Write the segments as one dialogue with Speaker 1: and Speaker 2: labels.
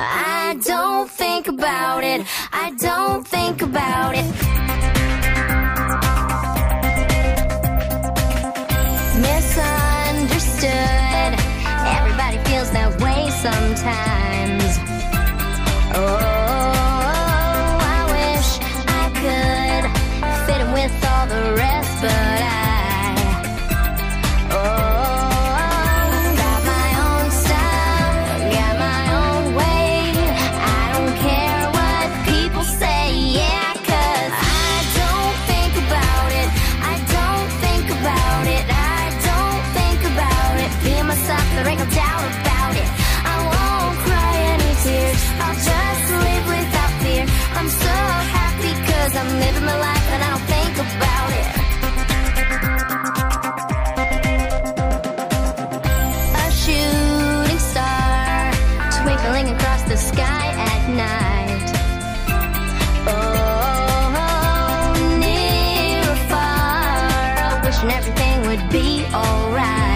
Speaker 1: I don't think about it. I don't think about it. Misunderstood. Everybody feels that way sometimes. I'm living my life and I don't think about it. A shooting star Twinkling across the sky at night. Oh, near or far everything would be alright.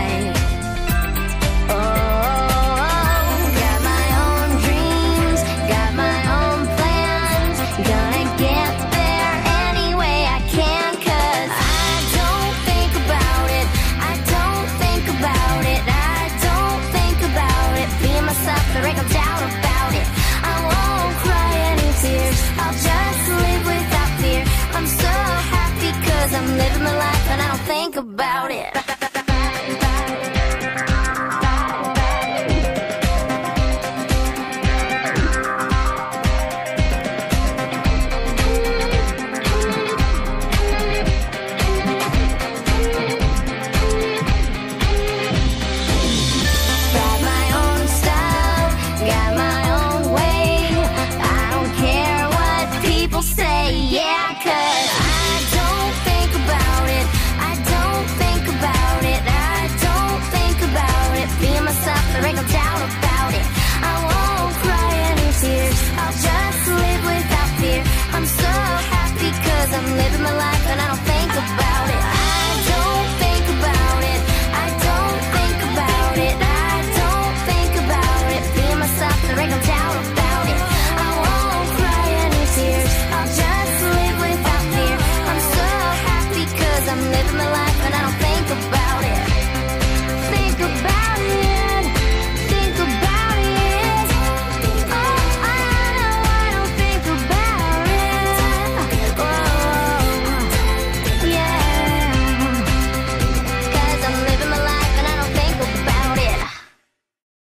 Speaker 1: think about